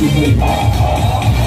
to me.